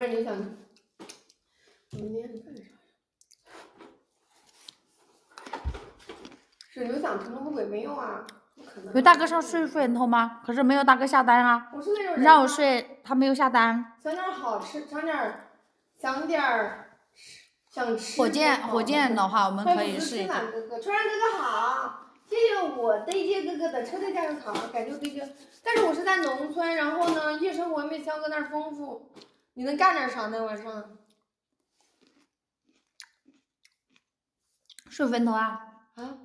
那你想明天干啥呀？水牛想成都不鬼没用啊，不可能。有大哥上睡睡人头吗？可是没有大哥下单啊。我是那种人你让我啊睡，他没有下单。想点好吃，想点，想点儿，想吃。火箭火箭的话，我们可以试一下。春兰哥哥，春兰哥哥好，谢谢我对接哥哥的车队加油卡，感谢我对接。但是我是在农村，然后呢，夜生活没肖哥那儿丰富。你能干点啥呢？晚上？睡坟头啊？啊？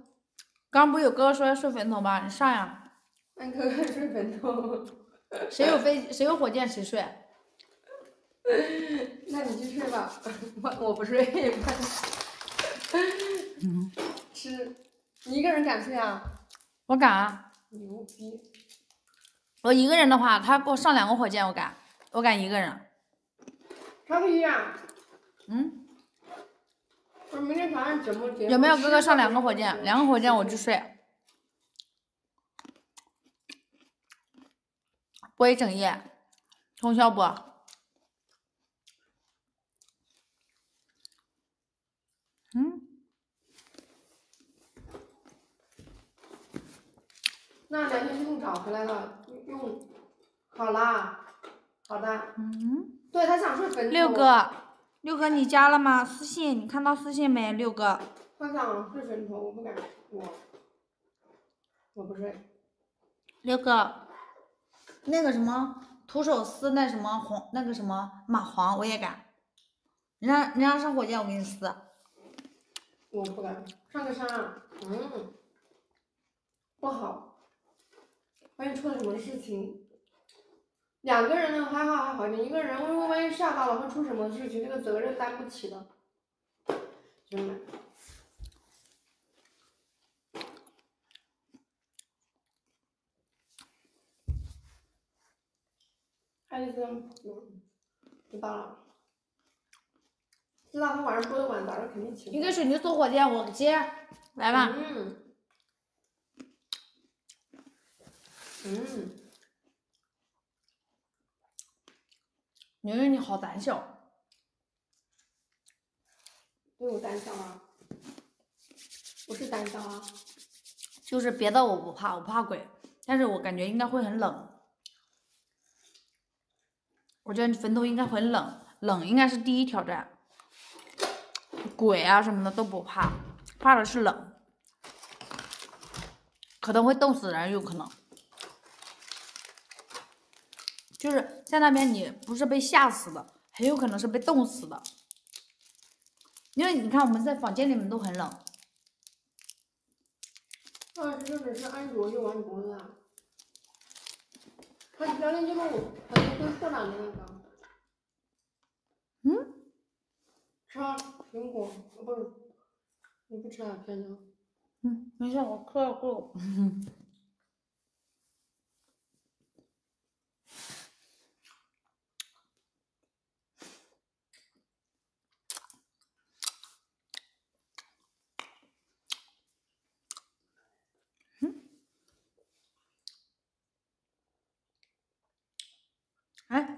刚刚不有哥哥说要睡坟头吗？你上呀。那哥哥睡坟头。谁有飞谁有火箭谁睡。那你去睡吧，我我不睡。嗯，吃，你一个人敢睡啊？我敢啊。牛逼！我一个人的话，他给我上两个火箭，我敢，我敢一个人。嗯，我明天早上怎么节目有没有哥哥上两个火箭？两个火箭我就睡，播一整夜，通宵播。嗯，那两天用找回来了，用好啦，好的。嗯，对他想睡坟头。六。哥，六哥你加了吗？私信，你看到私信没？六哥，他想睡坟头，我不敢，我我不睡。六哥，那个什么徒手撕那什么黄那个什么蚂蟥我也敢，人家人家上火箭我给你撕。我不敢上个山啊，嗯，不好。万一出了什么事情，两个人呢还好还好一点，一个人如果万一吓到了会出什么事情，这个责任担不起的，兄弟们。爱丽丝，嗯，知道了。知道他晚上播的晚，早上肯定起不来。你给水牛做火箭，我接，来吧。嗯。嗯，牛牛你好胆小，对我胆小啊？我是胆小啊。就是别的我不怕，我不怕鬼，但是我感觉应该会很冷。我觉得坟头应该很冷，冷应该是第一挑战。鬼啊什么的都不怕，怕的是冷，可能会冻死人，有可能。就是在那边，你不是被吓死的，很有可能是被冻死的。因为你看我们在房间里面都很冷，二十六只是安卓就玩脖子啊。他聊天记录好像跟后两年那个。嗯？吃啊，苹果，呃不是，你不吃啊，片子。嗯，没事，我嗑了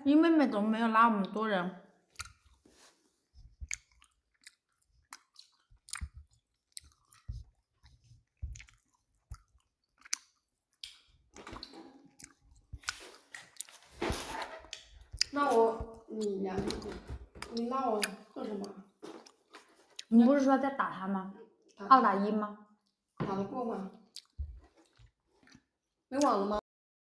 你妹妹怎么没有拉我们多人？那我你两个，你拉我做什么？你不是说在打他吗？二打一吗？打得过吗？没网了吗？